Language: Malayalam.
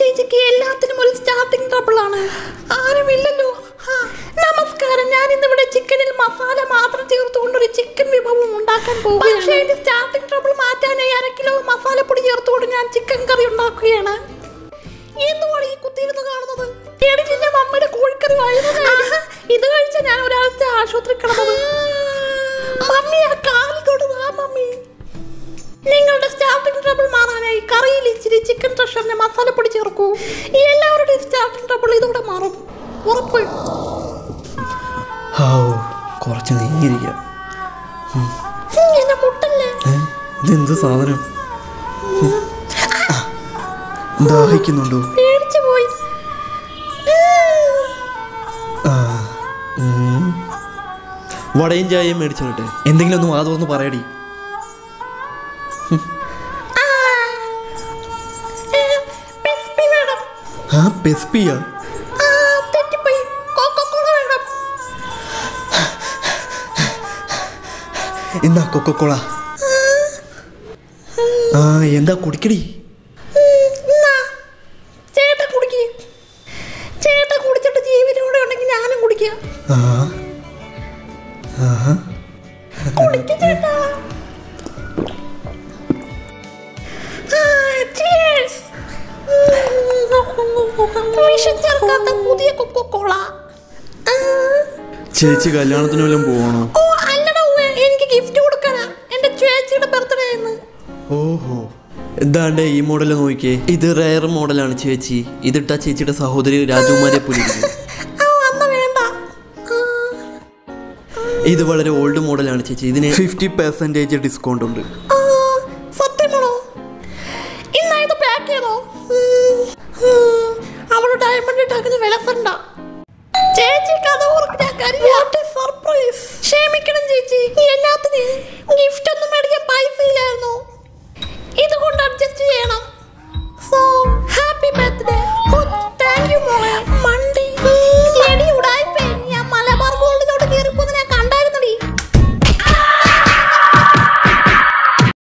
ചേച്ചിക്ക് എല്ലാത്തിനും ഒരു സ്റ്റാർട്ടിംഗ് ട്രബിൾ ആണ്. ആരുമില്ലല്ലോ. നമസ്കാരം. ഞാൻ ഇന്നിവിടെ ചിക്കനിൽ മസാല മാത്രം ചേർത്തുകൊണ്ട് ഒരു ചിക്കൻ വിഭവം ഉണ്ടാക്കാൻ പോകും പക്ഷേ ഇത് സ്റ്റാർട്ടിംഗ് ട്രബിൾ മാറ്റാനായി അര കിലോ മസാലപ്പൊടി ചേർത്തുകൊണ്ട് ഞാൻ ചിക്കൻ കറി ഉണ്ടാക്കുകയാണ്. എന്തുവാണ് ഈ കുത്തിയിരുന്ന് കാണുന്നത്? എനിക്ക് ഞാൻ മമ്മിയുടെ കോഴിക്കറി വഴുകുന്നത് ഇത് കഴിച്ച ഞാൻ ഒരാഴ്ച ആശുപത്രി കിടന്നത്. മമ്മി ആ കാലിൽ തൊടുതാ മസാലപ്പൊടി ചേർക്കൂ ഈ എല്ലാവരുടെയും ട്രബിൾ ഇതോടെ മാറും. ഉറപ്പ്. ഹാവൂ കുറച്ച് നീങ്ങിയിരിക്കാം. എന്നെ മുട്ടല്ലേ? ഇതെന്ത് സാധനം? ദാഹിക്കുന്നുണ്ടോ? പോയി. വടയും ചായയും മേടിച്ചോട്ടെ. എന്തെങ്കിലും ഒന്ന് വാ തുറന്ന് പറയടി. ആ പെസ്പിയാ. ആ, എന്താ കൊക്കോള ആ എന്താ കുടിക്കടി? എന്നാ, കുടിച്ചിട്ട് ജീവനോടെ ഉണ്ടെങ്കിൽ ഞാനും കുടിക്കാം. ആ ആഹാ. പുതിയ കൊക്കോള ചേച്ചി കല്യാണത്തിന് വല്ലതും പോകണോ ഓ അല്ലടാ എനിക്ക് ഗിഫ്റ്റ് കൊടുക്കാനാ. എന്റെ ചേച്ചിയുടെ ബർത്ത്ഡേ എന്ന് ഓഹോ. എന്താണ്ട് ഈ മോഡൽ നോക്കിയേ? ഇത് റയർ മോഡലാണ് ചേച്ചി. ഇതിട്ട ചേച്ചിയുടെ സഹോദരി രാജകുമാരെ വേണ്ട. ഇത് വളരെ ഓൾഡ് മോഡലാണ് ചേച്ചി. ഇതിന് ഫിഫ്റ്റി പെർസെന്റേജ് ഡിസ്കൗണ്ട് ഉണ്ട്. ആ, സത്യമാണോ ഇന്നാ ഇത് പാക്ക് ചെയ്തോ? ಅವರು ಡೈಮಂಡ್ ಹಾಕಿದ್ರೆ ಬೆಳೆಸ